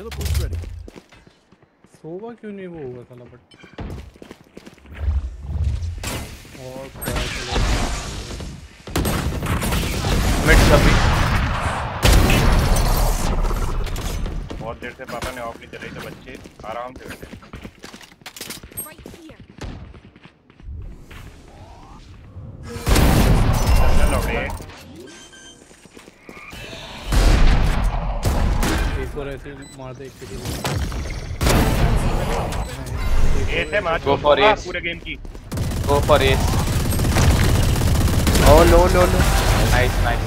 Teleport's ready. सोवा क्यों नहीं वो होगा साला बट और चलो मिड सभी बहुत देर से पापा ने ऑफ़ नहीं चलाई तो बच्चे आराम से बैठे Right here. एक और ऐसे मार दे एक के लिए ए मार। Match Go for ace. पूरे गेम की। Go for ace oh no no no nice nice